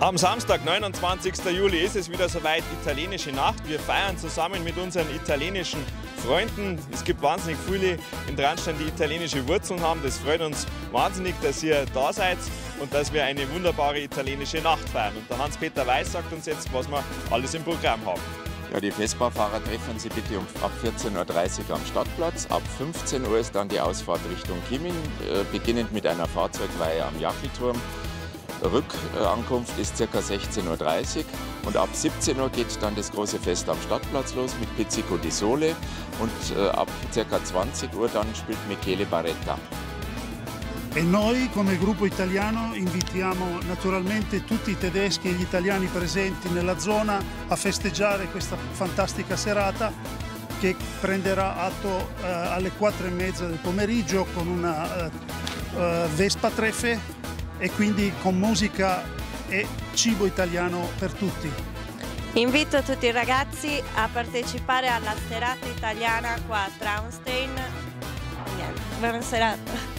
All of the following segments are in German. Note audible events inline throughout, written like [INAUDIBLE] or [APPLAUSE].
Am Samstag, 29. Juli, ist es wieder soweit Italienische Nacht. Wir feiern zusammen mit unseren italienischen Freunden. Es gibt wahnsinnig viele in Dranstein, die italienische Wurzeln haben. Das freut uns wahnsinnig, dass ihr da seid und dass wir eine wunderbare italienische Nacht feiern. Und der Hans-Peter Weiß sagt uns jetzt, was wir alles im Programm haben. Ja, die Vespa-Fahrer treffen Sie bitte um, ab 14.30 Uhr am Stadtplatz. Ab 15 Uhr ist dann die Ausfahrt Richtung Kimming, äh, beginnend mit einer Fahrzeugweihe am Jackelturm. Rückankunft ist ca. 16.30 Uhr und ab 17 Uhr geht dann das große Fest am Stadtplatz los mit Pizzico di Sole und äh, ab ca. 20 Uhr dann spielt Michele Barretta. E noi come gruppo italiano invitiamo naturalmente tutti i tedeschi e gli italiani presenti nella zona a festeggiare questa fantastica serata che prenderà atto eh, alle 4 e mezza del pomeriggio con una eh, eh Vespa Trefe e quindi con musica e cibo italiano per tutti. Invito tutti i ragazzi a partecipare alla serata italiana qua a Traunstein. Niente, buona serata.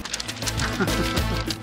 [LAUGHS]